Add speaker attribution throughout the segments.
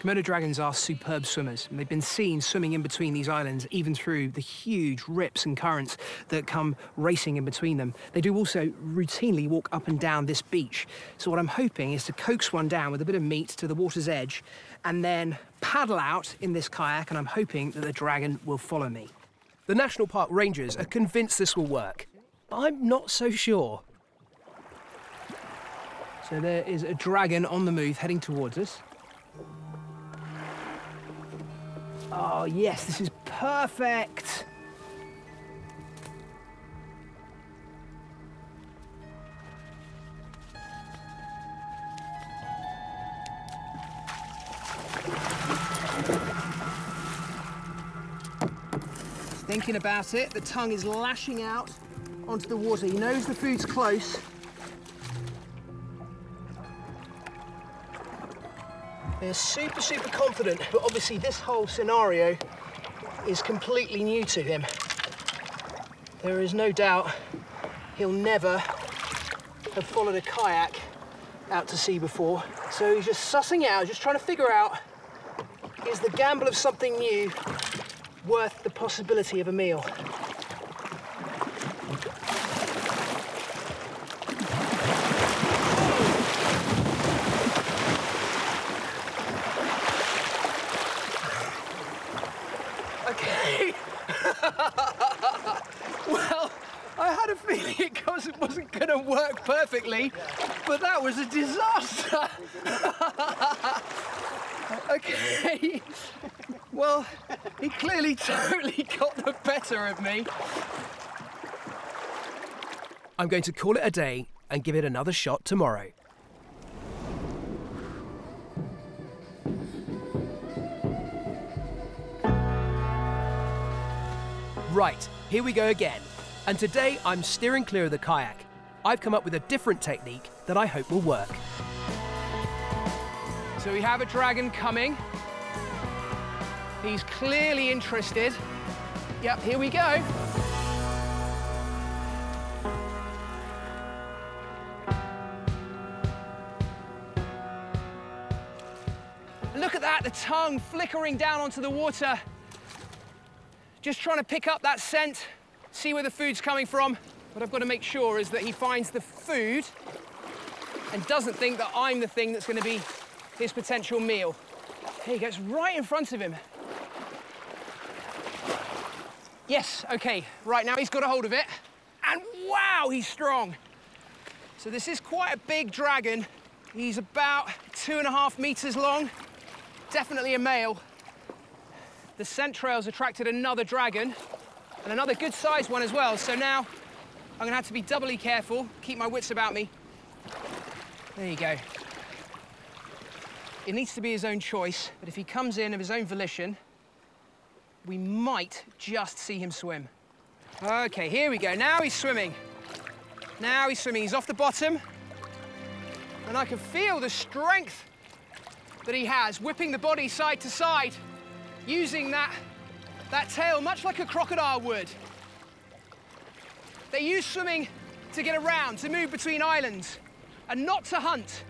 Speaker 1: Komodo dragons are superb swimmers, and they've been seen swimming in between these islands, even through the huge rips and currents that come racing in between them. They do also routinely walk up and down this beach. So what I'm hoping is to coax one down with a bit of meat to the water's edge, and then paddle out in this kayak, and I'm hoping that the dragon will follow me. The National Park Rangers are convinced this will work. I'm not so sure. So there is a dragon on the move heading towards us. Oh, yes, this is perfect. Thinking about it, the tongue is lashing out onto the water. He knows the food's close. They're super, super confident, but obviously this whole scenario is completely new to him. There is no doubt he'll never have followed a kayak out to sea before. So he's just sussing out, just trying to figure out, is the gamble of something new worth the possibility of a meal? Okay. well, I had a feeling it wasn't, wasn't going to work perfectly, but that was a disaster. okay. Well, he clearly totally got the better of me. I'm going to call it a day and give it another shot tomorrow. Right, here we go again. And today I'm steering clear of the kayak. I've come up with a different technique that I hope will work. So we have a dragon coming. He's clearly interested. Yep, here we go. Look at that, the tongue flickering down onto the water. Just trying to pick up that scent, see where the food's coming from. What I've got to make sure is that he finds the food and doesn't think that I'm the thing that's going to be his potential meal. He goes, right in front of him. Yes, okay, right now he's got a hold of it. And wow, he's strong. So this is quite a big dragon. He's about two and a half meters long. Definitely a male. The scent trails attracted another dragon and another good sized one as well. So now I'm gonna have to be doubly careful, keep my wits about me. There you go. It needs to be his own choice, but if he comes in of his own volition, we might just see him swim. Okay, here we go. Now he's swimming. Now he's swimming. He's off the bottom. And I can feel the strength that he has, whipping the body side to side, using that, that tail much like a crocodile would. They use swimming to get around, to move between islands, and not to hunt.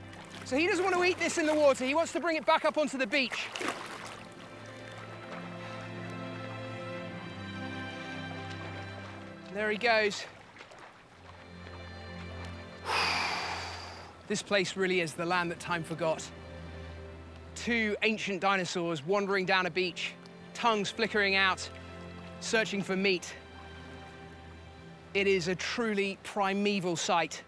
Speaker 1: So he doesn't want to eat this in the water. He wants to bring it back up onto the beach. There he goes. This place really is the land that time forgot. Two ancient dinosaurs wandering down a beach, tongues flickering out, searching for meat. It is a truly primeval sight.